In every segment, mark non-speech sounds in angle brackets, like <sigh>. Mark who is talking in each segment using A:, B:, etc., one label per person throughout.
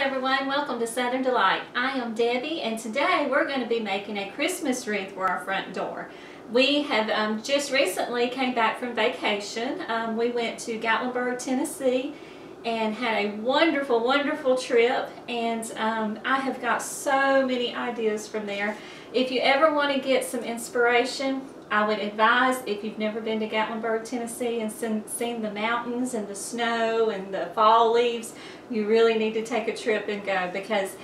A: everyone, welcome to Southern Delight. I am Debbie and today we're going to be making a Christmas wreath for our front door. We have um, just recently came back from vacation. Um, we went to Gatlinburg, Tennessee and had a wonderful, wonderful trip and um, I have got so many ideas from there. If you ever want to get some inspiration, I would advise if you've never been to Gatlinburg, Tennessee and seen, the mountains and the snow and the fall leaves, you really need to take a trip and go because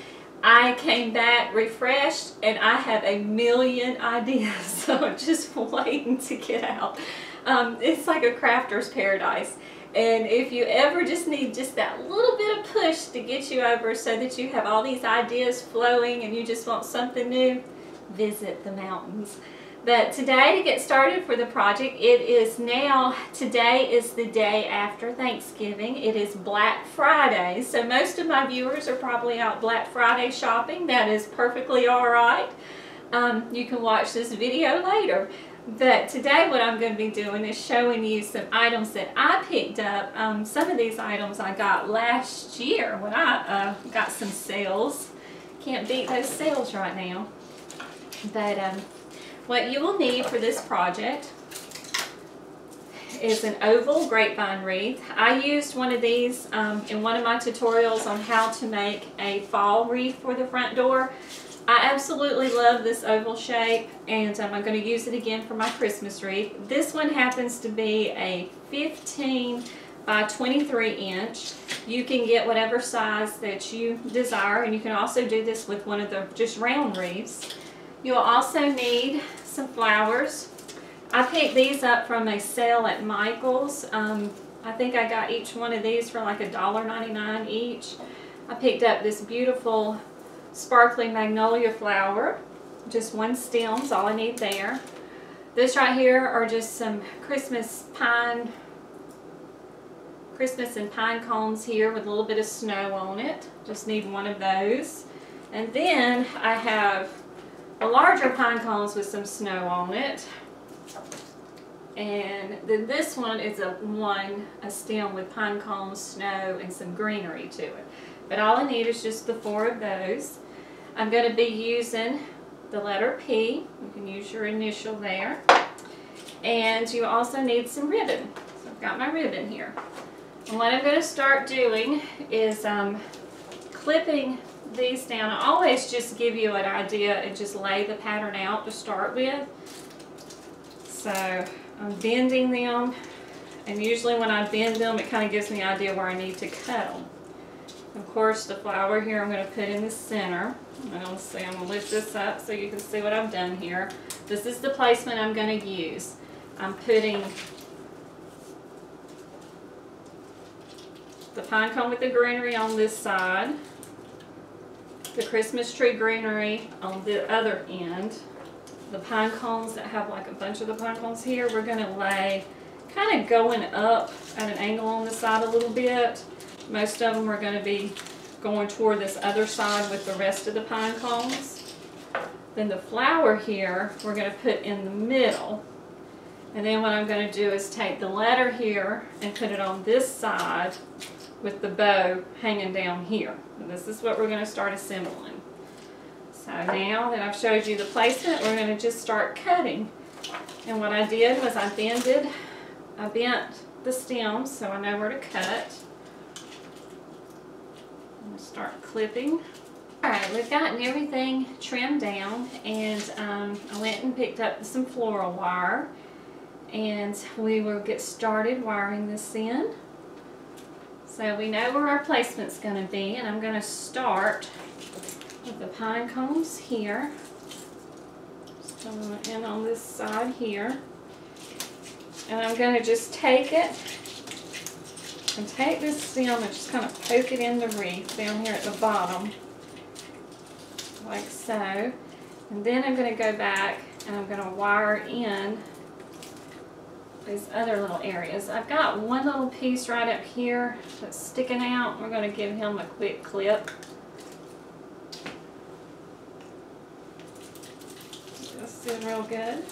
A: I came back refreshed and I have a million <laughs> ideas so I'm just waiting to get out. Um, it's like a crafter's paradise and if you ever just need just that little bit of push to get you over so that you have all these ideas flowing and you just want something new, visit the mountains. But today to get started for the project, it is now, today is the day after Thanksgiving. It is Black Friday. So most of my viewers are probably out Black Friday shopping. That is perfectly all right. Um, you can watch this video later. But today what I'm going to be doing is showing you some items that I picked up. Um, some of these items I got last year when I uh, got some sales. Can't beat those sales right now. But um, what you will need for this project is an oval grapevine wreath. I used one of these um, in one of my tutorials on how to make a fall wreath for the front door. I absolutely love this oval shape and um, I'm going to use it again for my Christmas wreath. This one happens to be a 15 by 23 inch. You can get whatever size that you desire and you can also do this with one of the just round wreaths. You'll also need some flowers. I picked these up from a sale at Michael's. Um, I think I got each one of these for like a $1.99 each. I picked up this beautiful sparkling magnolia flower. Just one stem is all I need there. This right here are just some Christmas pine, Christmas and pine cones here with a little bit of snow on it. Just need one of those. And then I have a larger pine cones with some snow on it. And then this one is a one, a stem with pine cones, snow, and some greenery to it. But all I need is just the four of those. I'm going to be using the letter P. You can use your initial there. And you also need some ribbon. So I've got my ribbon here. And what I'm going to start doing is um, clipping these down. I always just give you an idea and just lay the pattern out to start with. So I'm bending them and usually when I bend them it kind of gives me an idea where I need to cut them. Of course the flower here I'm going to put in the center. I'm going to see, I'm going to lift this up so you can see what I've done here. This is the placement I'm going to use. I'm putting the pine cone with the greenery on this side the Christmas tree greenery on the other end. The pine cones that have like a bunch of the pine cones here, we're going to lay kind of going up at an angle on the side a little bit. Most of them are going to be going toward this other side with the rest of the pine cones. Then the flower here, we're going to put in the middle. And then what I'm going to do is take the letter here and put it on this side with the bow hanging down here. And this is what we're going to start assembling. So now that I've showed you the placement, we're going to just start cutting. And what I did was I bended, I bent the stems so I know where to cut. I'm going to start clipping. Alright, we've gotten everything trimmed down and um, I went and picked up some floral wire and we will get started wiring this in. So we know where our placement's going to be and I'm going to start with the pine cones here. Just going in on this side here. And I'm going to just take it and take this stem and just kind of poke it in the wreath down here at the bottom like so. And then I'm going to go back and I'm going to wire in these other little areas. I've got one little piece right up here that's sticking out. We're going to give him a quick clip. This is real good.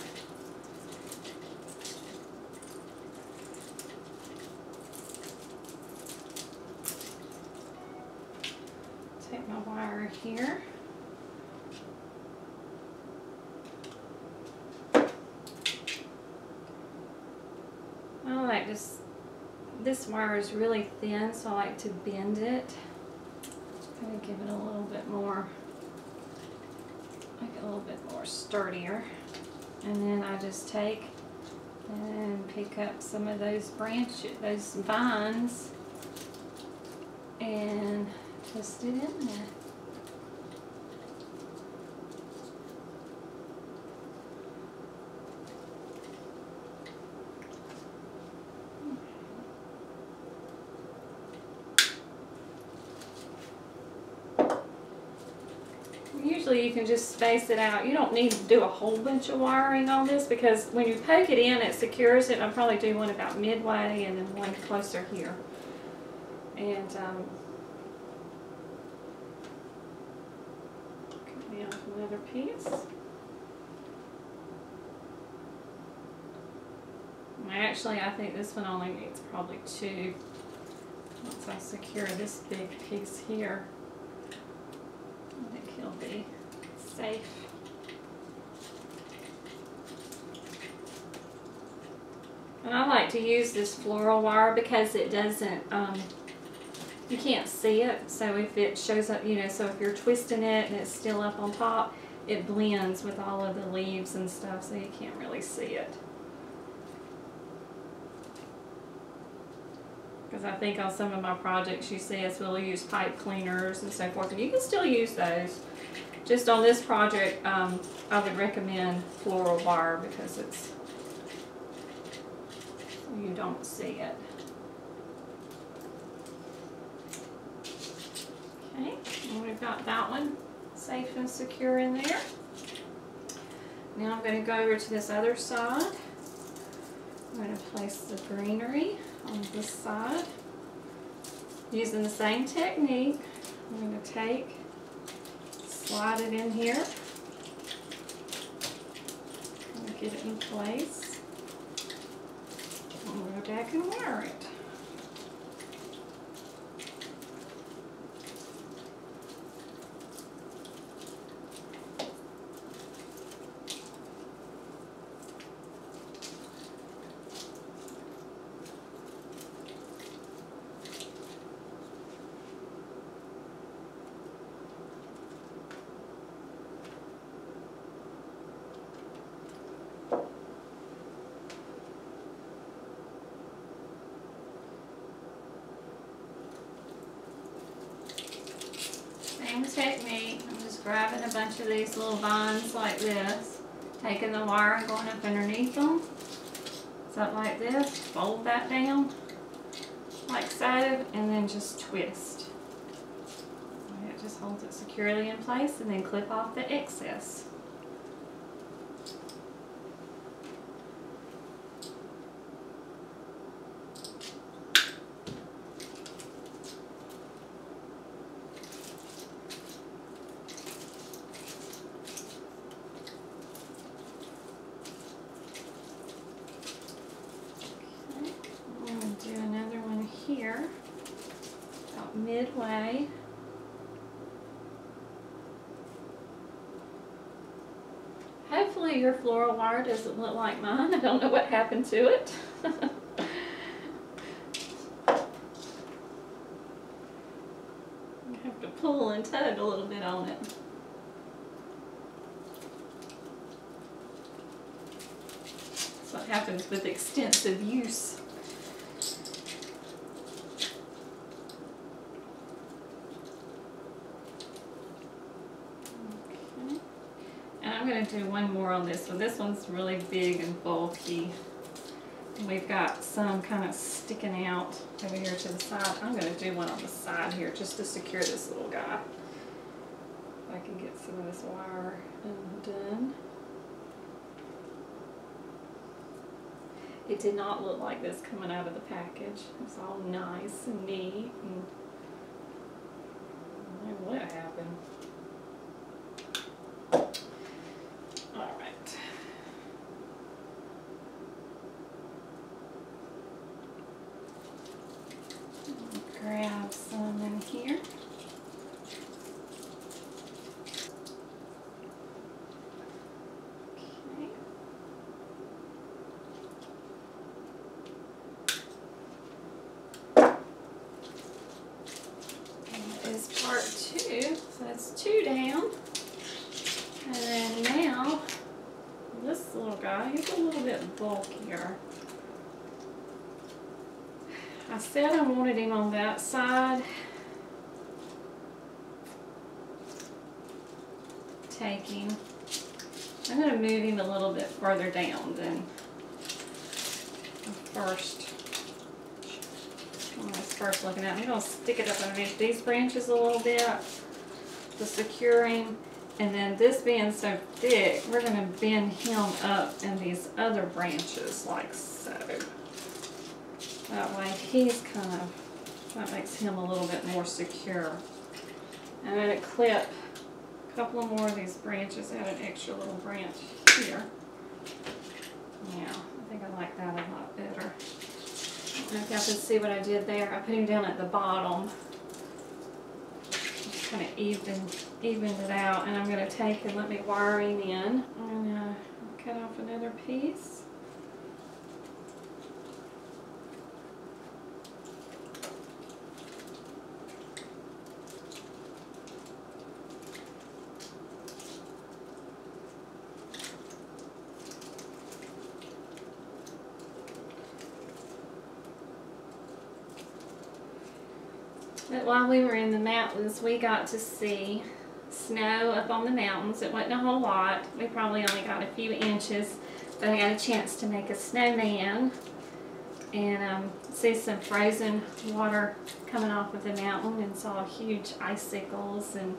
A: take my wire here. I like this, wire is really thin, so I like to bend it. Of give it a little bit more, it a little bit more sturdier. And then I just take and pick up some of those branches, those vines, and twist it in there. Usually you can just space it out. You don't need to do a whole bunch of wiring on this because when you poke it in, it secures it. I'll probably do one about midway and then one closer here. And um, off another piece. Actually, I think this one only needs probably two. Once I secure this big piece here I think he'll be safe. And I like to use this floral wire because it doesn't, um, you can't see it. So if it shows up, you know, so if you're twisting it and it's still up on top, it blends with all of the leaves and stuff so you can't really see it. Because I think on some of my projects you see us will use pipe cleaners and so forth, and you can still use those. Just on this project, um, I would recommend floral wire because it's, you don't see it. Okay, and we've got that one safe and secure in there. Now I'm going to go over to this other side. I'm going to place the greenery on this side. Using the same technique, I'm going to take, slide it in here, and get it in place, and go back and wire it. Same technique. I'm just grabbing a bunch of these little vines like this, taking the wire and going up underneath them. Something like this. Fold that down like so, and then just twist. It just holds it securely in place and then clip off the excess. here, about midway. Hopefully your floral wire doesn't look like mine. I don't know what happened to it. I <laughs> have to pull and tug a little bit on it. That's what happens with extensive use. I'm going to do one more on this one. This one's really big and bulky. we've got some kind of sticking out over here to the side. I'm going to do one on the side here just to secure this little guy. If I can get some of this wire undone. It did not look like this coming out of the package. It's all nice and neat and what happened. grab some in here. that's two down. And then now, this little guy, he's a little bit bulkier. I said I wanted him on that side. Him. I'm going to move him a little bit further down than first. When I was first looking at, I'm going to stick it up underneath these branches a little bit to secure him. And then this being so thick, we're going to bend him up in these other branches like so. That way he's kind of, that makes him a little bit more secure. I'm going to clip a couple of more of these branches, add an extra little branch here. Yeah, I think I like that a lot better. I don't know if y'all can see what I did there. I put him down at the bottom. Just kind of evened, evened it out. And I'm going to take and let me wire him in. I'm going to cut off another piece. But while we were in the mountains, we got to see snow up on the mountains. It wasn't a whole lot. We probably only got a few inches, but I got a chance to make a snowman and um, see some frozen water coming off of the mountain and saw huge icicles and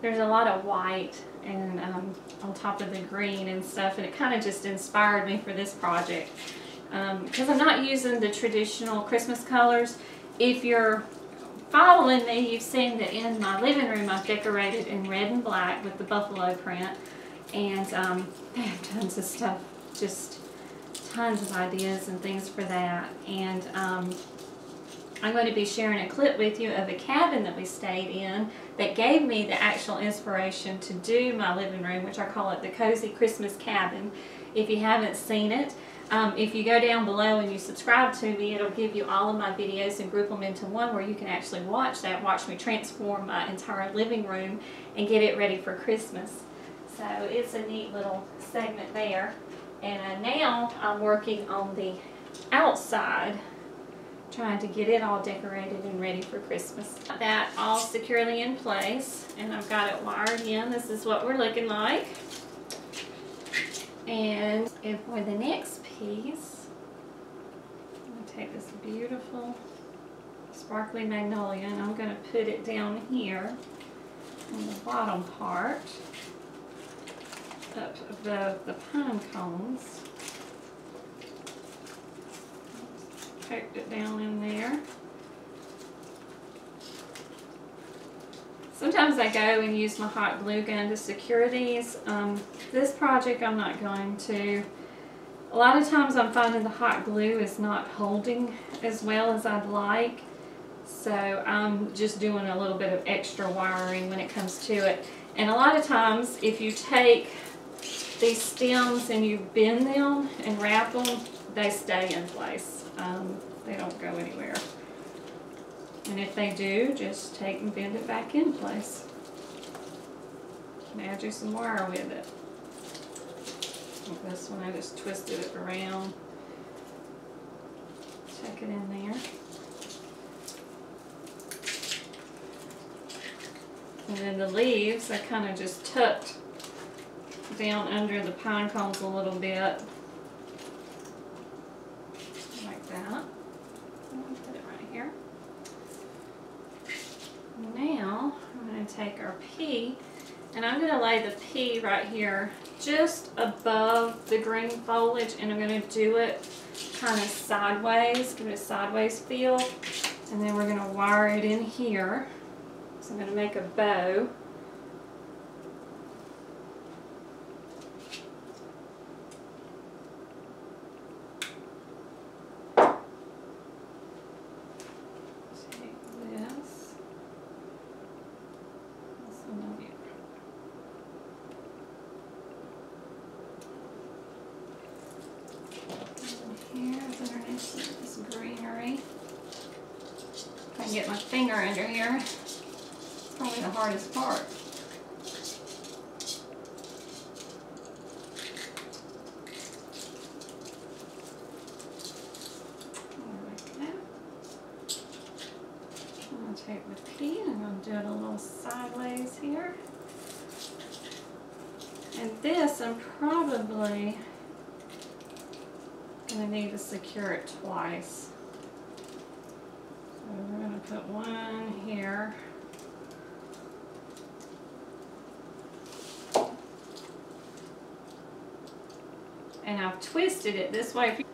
A: there's a lot of white and um, on top of the green and stuff and it kind of just inspired me for this project because um, I'm not using the traditional Christmas colors. If you're following me, you've seen that in my living room I've decorated in red and black with the buffalo print. And um, <laughs> I have tons of stuff, just tons of ideas and things for that. And um, I'm going to be sharing a clip with you of a cabin that we stayed in that gave me the actual inspiration to do my living room, which I call it the Cozy Christmas Cabin. If you haven't seen it, um, if you go down below and you subscribe to me, it'll give you all of my videos and group them into one where you can actually watch that, watch me transform my entire living room and get it ready for Christmas. So it's a neat little segment there. And uh, now I'm working on the outside, trying to get it all decorated and ready for Christmas. That all securely in place, and I've got it wired in. This is what we're looking like. And for the next I'm going to take this beautiful sparkly magnolia and I'm going to put it down here on the bottom part up above the pine cones. Poked it down in there. Sometimes I go and use my hot glue gun to secure these. Um, this project I'm not going to. A lot of times I'm finding the hot glue is not holding as well as I'd like. So I'm just doing a little bit of extra wiring when it comes to it. And a lot of times if you take these stems and you bend them and wrap them, they stay in place. Um, they don't go anywhere. And if they do, just take and bend it back in place. Now do some wire with it. This one, I just twisted it around. Check it in there. And then the leaves, I kind of just tucked down under the pine cones a little bit. Like that. Put it right here. Now, I'm going to take our P, and I'm going to lay the P right here just above the green foliage, and I'm going to do it kind of sideways, give it a sideways feel, and then we're going to wire it in here. So I'm going to make a bow. get my finger under here. Probably the hardest part. This, I'm probably going to need to secure it twice. So we're going to put one here. And I've twisted it this way.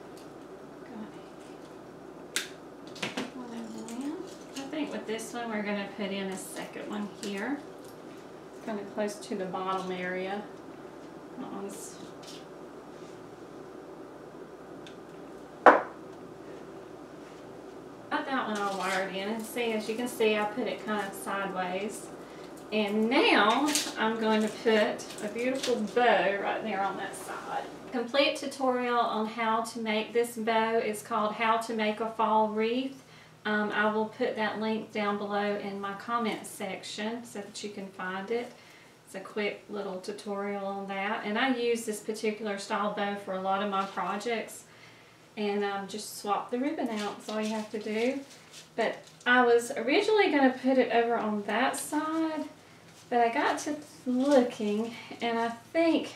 A: I think with this one we're going to put in a second one here. Kind of close to the bottom area. That got that one all wired in and see as you can see I put it kind of sideways and now I'm going to put a beautiful bow right there on that side. Complete tutorial on how to make this bow is called how to make a fall wreath. Um, I will put that link down below in my comments section so that you can find it. It's a quick little tutorial on that. And I use this particular style bow for a lot of my projects. And um, just swap the ribbon out. That's all you have to do. But I was originally going to put it over on that side. But I got to looking and I think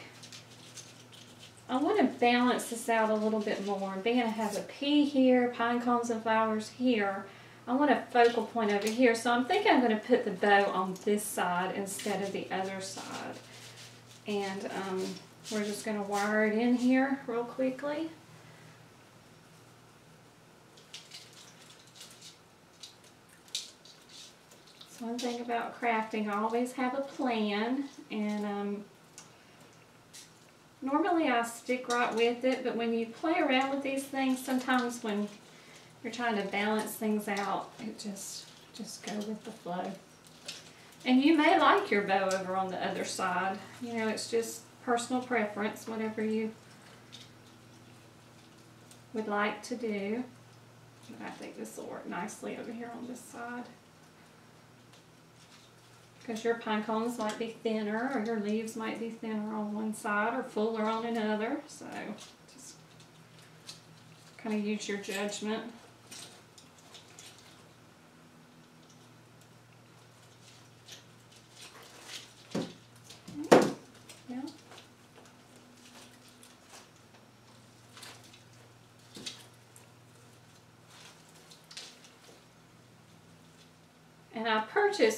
A: I want to balance this out a little bit more. Being I have a P here, pine cones and flowers here, I want a focal point over here. So I'm thinking I'm going to put the bow on this side instead of the other side. And um, we're just going to wire it in here real quickly. So one thing about crafting, I always have a plan. And um, normally I stick right with it. But when you play around with these things, sometimes when you're trying to balance things out, it just, just go with the flow. And you may like your bow over on the other side. You know, it's just personal preference, whatever you would like to do. I think this will work nicely over here on this side. Because your pine cones might be thinner or your leaves might be thinner on one side or fuller on another. So just kind of use your judgment. And I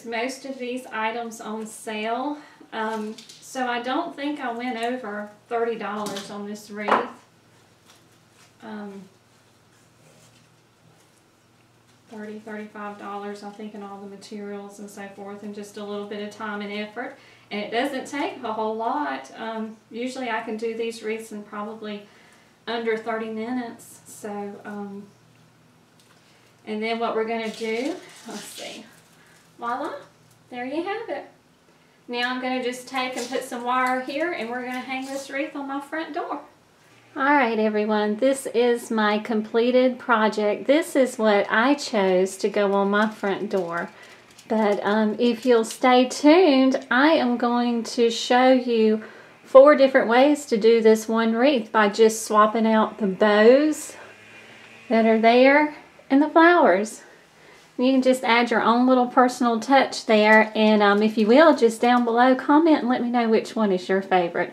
A: most of these items on sale. Um, so I don't think I went over $30 on this wreath. Um, $30, $35 I think in all the materials and so forth and just a little bit of time and effort. And it doesn't take a whole lot. Um, usually I can do these wreaths in probably under 30 minutes. So, um, and then what we're going to do, let's see voila, there you have it. Now I'm going to just take and put some wire here and we're going to hang this wreath on my front door. Alright everyone, this is my completed project. This is what I chose to go on my front door. But um, if you'll stay tuned, I am going to show you four different ways to do this one wreath by just swapping out the bows that are there and the flowers. You can just add your own little personal touch there. And um, if you will, just down below, comment and let me know which one is your favorite.